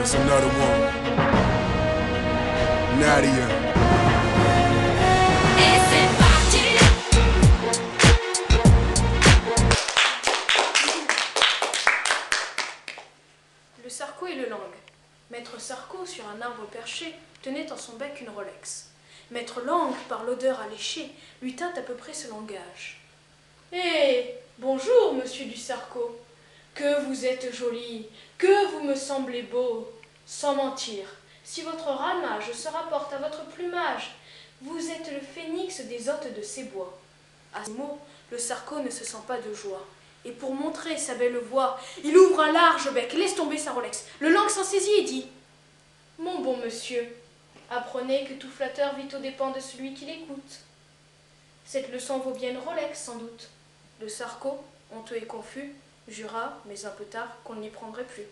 Another one. Nadia. Le Sarco et le Lang. Maître Sarco, sur un arbre perché, tenait en son bec une Rolex. Maître Lang, par l'odeur alléchée, lui tint à peu près ce langage. Eh Bonjour, monsieur du Sarco Que vous êtes joli Que vous me semblez beau Sans mentir, si votre ramage se rapporte à votre plumage, vous êtes le phénix des hôtes de ces bois. À ces mots, le Sarco ne se sent pas de joie. Et pour montrer sa belle voix, il ouvre un large bec, laisse tomber sa Rolex. Le langue s'en saisit et dit Mon bon monsieur, apprenez que tout flatteur vit aux dépens de celui qui l'écoute. Cette leçon vaut bien une Rolex, sans doute. Le Sarco, honteux et confus, jura, mais un peu tard, qu'on n'y prendrait plus.